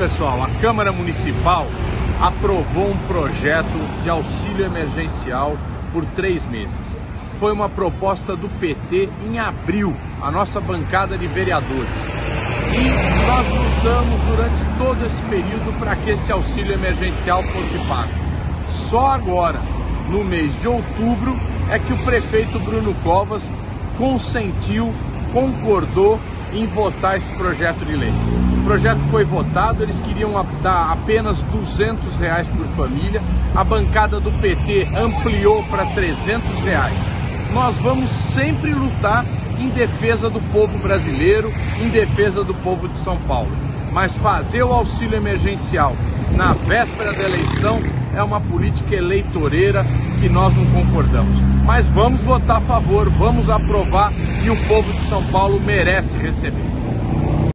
pessoal, a Câmara Municipal aprovou um projeto de auxílio emergencial por três meses. Foi uma proposta do PT em abril, a nossa bancada de vereadores. E nós lutamos durante todo esse período para que esse auxílio emergencial fosse pago. Só agora, no mês de outubro, é que o prefeito Bruno Covas consentiu, concordou em votar esse projeto de lei. O projeto foi votado, eles queriam dar apenas 200 reais por família, a bancada do PT ampliou para 300 reais. Nós vamos sempre lutar em defesa do povo brasileiro, em defesa do povo de São Paulo. Mas fazer o auxílio emergencial na véspera da eleição é uma política eleitoreira que nós não concordamos. Mas vamos votar a favor, vamos aprovar e o povo de São Paulo merece receber.